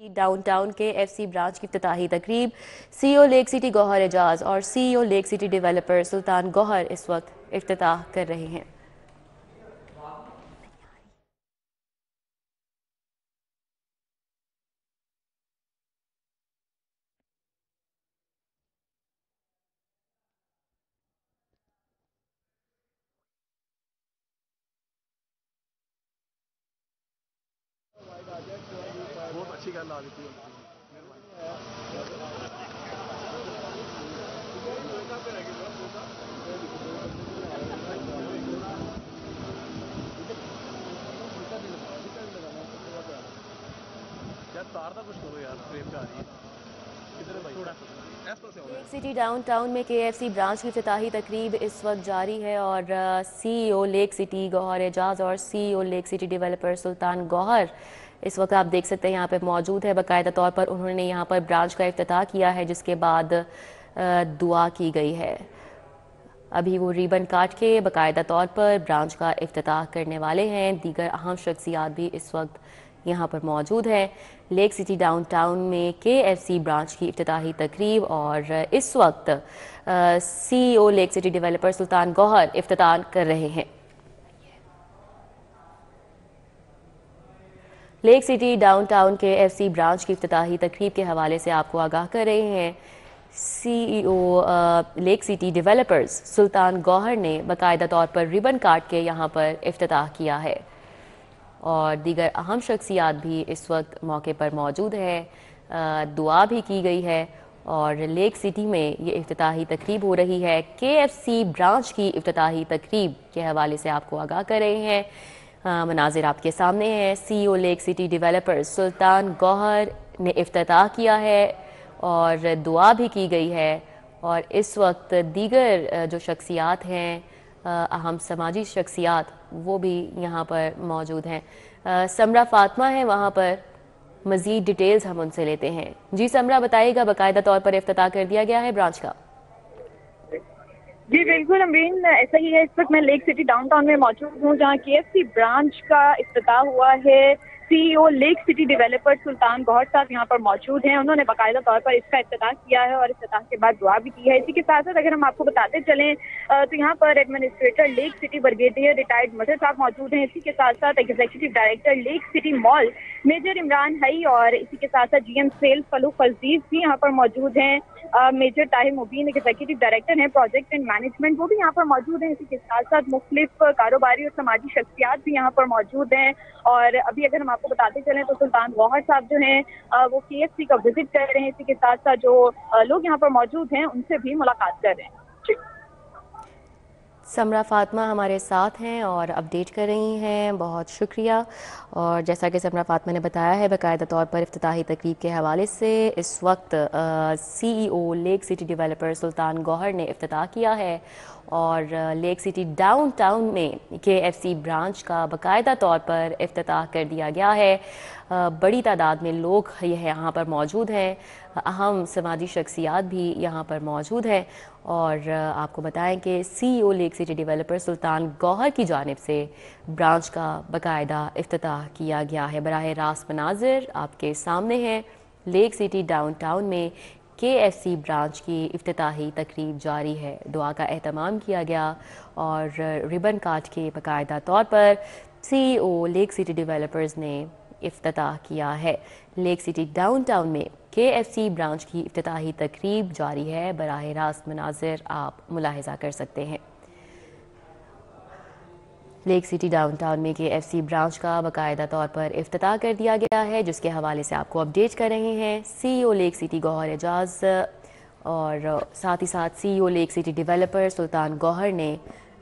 Downtown के FC branch की इफ्ताही तकरीब, CEO Lake City Gohar Ejaz और CEO Lake City developer Sultan Gohar इस वक्त इफ्ताह कर रहे हैं। अच्छी गल आ दी सिटी डाउनटाउन में केएफसी ब्रांच की फताही तकरीब इस वक्त जारी है और CEO Lake City Gohar Ejaz और CEO Lake City developer Sultan Gohar इस वक्त आप देख सकते हैं यहाँ पे मौजूद है बाकायदा तौर पर। उन्होंने यहाँ पर ब्रांच का इफ्ताह किया है, जिसके बाद दुआ की गई है। अभी वो रिबन काट के बाकायदा तौर पर ब्रांच का इफ्ताह करने वाले हैं। दीगर अहम शख्सियात भी इस वक्त यहाँ पर मौजूद हैं। लेक सिटी डाउनटाउन में के एफ़ सी ब्रांच की इफ्ताही तकरीब और इस वक्त CEO Lake City developer Sultan Gohar इफ्ताह कर रहे हैं। Lake City downtown KFC branch की इफ्ताही तकरीब के हवाले से आपको आगाह कर रहे हैं। CEO Lake City developers Sultan Gohar ने बाकायदा तौर पर रिबन काट के यहाँ पर अफ्ताह किया है। और दीगर अहम शख्सियात भी इस वक्त मौके पर मौजूद हैं। दुआ भी की गई है और लेक सिटी में ये इफ्ताही तकरीब हो रही है। के एफ़ सी ब्रांच की इफ्ताही तकरीब के हवाले से आपको आगाह कर रहे हैं। मनाजिर आपके सामने हैं। ओ Lake City developer Sultan Gohar ने अफ्ताह किया है और दुआ भी की गई है। और इस वक्त दीगर जो शख्सियात हैं अहम समाजी शख्सियात, वो भी यहाँ पर मौजूद हैं। समरा फातमा है, वहाँ पर मज़ीद डिटेल्स हम उनसे लेते हैं। जी समरा, बताइएगा, बाकायदा तौर पर अफ्ताह कर दिया गया है ब्रांच का। जी, बिल्कुल अमरीन ऐसा ही है इस वक्त मैं लेक सिटी डाउनटाउन में मौजूद हूँ, जहाँ के ब्रांच का इफ्ताह हुआ है। CEO Lake City developer Sultan Gohar साहब यहाँ पर मौजूद हैं। उन्होंने बाकायदा तौर पर इसका इफ्ताह किया है और इफ्ताह के बाद दुआ भी की है। इसी के साथ साथ अगर हम आपको बताते चलें तो यहाँ पर administrator Lake City brigadier retired Mazhar साहब मौजूद हैं। इसी के साथ साथ executive director Lake City mall major Imran Hai और इसी के साथ साथ जीएम सेल्स फलूक अज़ीज़ भी यहाँ पर मौजूद हैं। Major Tahir Mubeen executive director हैं प्रोजेक्ट एंड मैनेजमेंट वो भी यहाँ पर मौजूद हैं। इसी के साथ साथ मुख्तलिफ़ कारोबारी और समाजी शख्सियात भी यहाँ पर मौजूद हैं। और अभी अगर हम आपको बताते चलें तो सुल्तान गौहर साहब जो हैं वो के का विज़िट कर रहे हैं। इसी के साथ साथ जो लोग यहाँ पर मौजूद हैं, उनसे भी मुलाकात कर रहे हैं। समरा फातमा हमारे साथ हैं और अपडेट कर रही हैं। बहुत शुक्रिया। और जैसा कि समरा फातमा ने बताया है, बाकायदा तौर पर इफ्ताही तकरीब के हवाले से इस वक्त C CEO Lake City developer Sultan Gohar ने इफ्ताह किया है और लेक सिटी डाउन टाउन में के एफ़ सी ब्रांच का बाकायदा तौर पर इफ्ताह कर दिया गया है। बड़ी तादाद में लोग यहाँ पर मौजूद हैं। अहम समाजी शख्सियात भी यहाँ पर मौजूद हैं और आपको बताएँ कि CEO Lake City developer Sultan Gohar की जानब से ब्रांच का बाकायदा अफ्ताह किया गया है। बराह रास्त मनाजिर आपके सामने हैं। लेक सिटी डाउनटाउन में के एफ़ सी ब्रांच की इफ्ताही तकरीब जारी है। दुआ का अहतमाम किया गया और रिबन काट के बाकायदा तौर पर सी ओ लेक सिटी डेवलपर्स ने इफ्ताह किया है। लेक सिटी डाउनटाउन में के एफ़ सी ब्रांच की इफ्ताही तकरीब जारी है। बरह रास्त मनाजिर आप मुलाहजा कर सकते हैं। लेक सिटी डाउनटाउन में के एफ़ सी ब्रांच का बाकायदा तौर पर अफ्ताह कर दिया गया है, जिसके हवाले से आपको अपडेट कर रहे हैं CEO Lake City Gohar Ejaz और साथ ही साथ CEO Lake City developer Sultan Gohar ने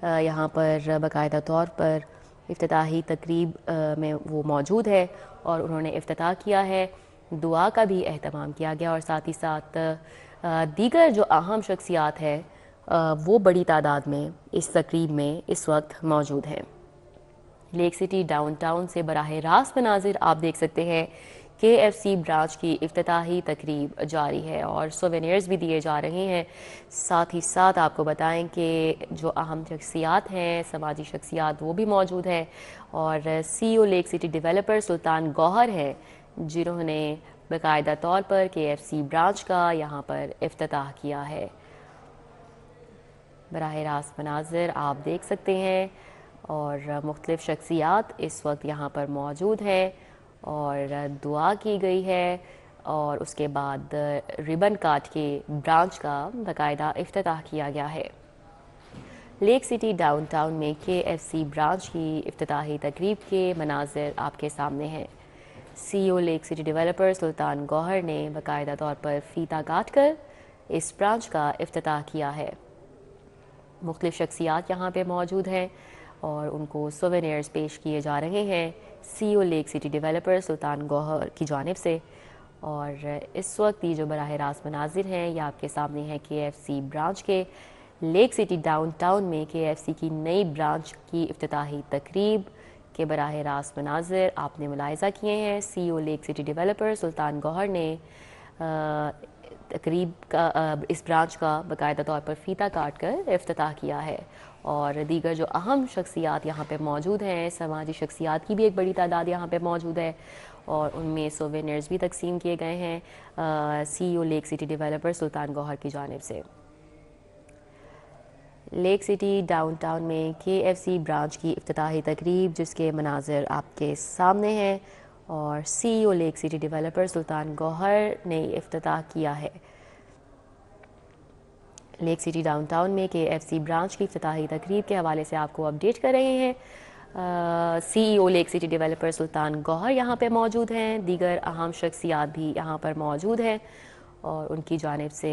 यहाँ पर बाकायदा तौर पर इफ्तताही तकरीब में वो मौजूद है और उन्होंने अफ्ताह किया है। दुआ का भी अहतमाम किया गया और साथ ही साथ दीगर जो अहम शख्सियात है वो बड़ी तादाद में, इस तकरीब में, इस वक्त मौजूद हैं। लेक सिटी डाउनटाउन से बराह रास्त मनाजिर आप देख सकते हैं के एफ़ सी ब्रांच की अफ्ताही तकरीब जारी है और सोवेनियर्स भी दिए जा रहे हैं। साथ ही साथ आपको बताएँ कि जो अहम शख्सियात हैं, समाजी शख्सियात, वो भी मौजूद हैं और CEO Lake City developer Sultan Gohar हैं, जिन्होंने बाकायदा तौर पर के एफ़ सी ब्रांच का यहाँ पर अफ्ताह किया है। बरह रास्त मनाजिर, आप देख सकते हैं और मुख्तलिफ़ शख्सियात इस वक्त यहाँ पर मौजूद हैं। और दुआ की गई है और उसके बाद रिबन काट के ब्रांच का बाकायदा अफ्ताह किया गया है। लेक सिटी डाउनटाउन में के एफ़ सी ब्रांच की अफ्ताही तकरीब के मनाजिर आपके सामने हैं। CEO Lake City developer Sultan Gohar ने बाकायदा तौर पर फ़ीता काट कर इस ब्रांच का अफ्ताह किया है। मुख्तलिफ़ शख्सियात यहाँ पर मौजूद हैं और उनको सोवेनियर्स पेश किए जा रहे हैं। CEO Lake City developer Sultan Gohar की जानब से। और इस वक्त ये जो बरह रास्त मनाजिर हैं, ये आपके सामने हैं के एफ़ सी ब्रांच के। लेक सिटी डाउन टाउन में के एफ़ सी की नई ब्रांच की अफ्ताही तकरीब के बरह रास्त मनाजिर आपने मुलायजा किए हैं। CEO Lake City developer Sultan Gohar ने तकरीब का इस ब्रांच का बाकायदा तौर पर फ़ीता काट कर अफ्ताह किया है। और दीगर जो अहम शख्सियात यहाँ पे मौजूद हैं, समाजी शख्सियात की भी एक बड़ी तादाद यहाँ पे मौजूद है और उनमें सोवेनियर्स भी तकसीम किए गए हैं CEO Lake City developer Sultan Gohar की जानब से। लेक सिटी डाउनटाउन में के एफ़ सी ब्रांच की अफ्ताही तकरीब, जिसके मनाजिर आपके सामने हैं, और CEO Lake City developer Sultan Gohar ने अफ्ताह किया है। लेक सिटी डाउनटाउन में के एफ़ सी ब्रांच की अफ्ताही तकरीब के हवाले से आपको अपडेट कर रहे हैं। CEO Lake City developer Sultan Gohar यहाँ पर मौजूद हैं। दीगर अहम शख्सियात भी यहाँ पर मौजूद हैं और उनकी जानब से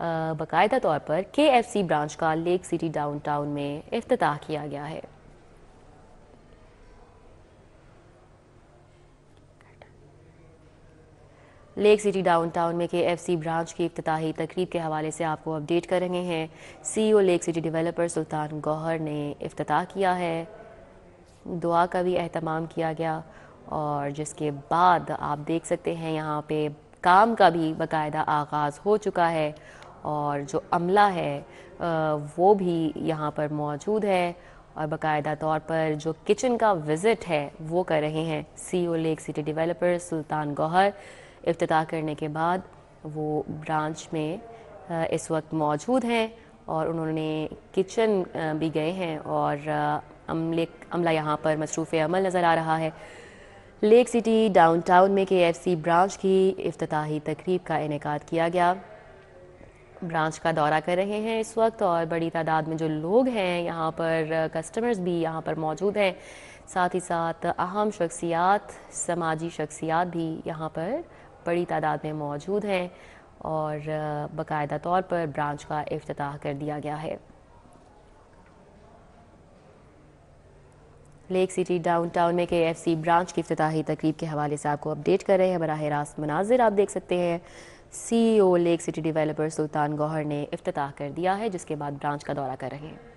बाकायदा तौर पर के एफ़ सी ब्रांच का लेक सिटी डाउन टाउन में अफ्ताह किया गया है। लेक सिटी डाउनटाउन में के एफ़ सी ब्रांच की अफ्ताही तकरीब के हवाले से आपको अपडेट कर रहे हैं। CEO Lake City developer Sultan Gohar ने अफ्ताह किया है। दुआ का भी अहतमाम किया गया और जिसके बाद आप देख सकते हैं यहाँ पे काम का भी बाकायदा आगाज़ हो चुका है और जो अमला है वो भी यहाँ पर मौजूद है और बाकायदा तौर पर जो किचन का विज़िट है, वो कर रहे हैं। CEO Lake City developer Sultan Gohar अफ्ताह करने के बाद वो ब्रांच में इस वक्त मौजूद हैं और उन्होंने किचन भी गए हैं और अमले, अमला यहाँ पर मसरूफ़ अमल नज़र आ रहा है। लेक सिटी डाउनटाउन में के एफ़ सी ब्रांच की अफ्ताही तकरीब का इनका किया गया। ब्रांच का दौरा कर रहे हैं इस वक्त और बड़ी तादाद में जो लोग हैं यहाँ पर कस्टमर्स भी यहाँ पर मौजूद हैं। साथ ही साथ अहम शख्सियात, समाजी शख्सियात भी यहाँ पर बड़ी तादाद में मौजूद हैं और बाकायदा तौर पर ब्रांच का अफ्ताह कर दिया गया है। लेक सिटी डाउनटाउन में के एफ़ सी ब्रांच की अफ्ताही तकरीब के हवाले से आपको अपडेट कर रहे हैं। बरह रास्त मनाजिर आप देख सकते हैं CEO Lake City developer Sultan Gohar ने अफ्ताह कर दिया है, जिसके बाद ब्रांच का दौरा कर रहे हैं।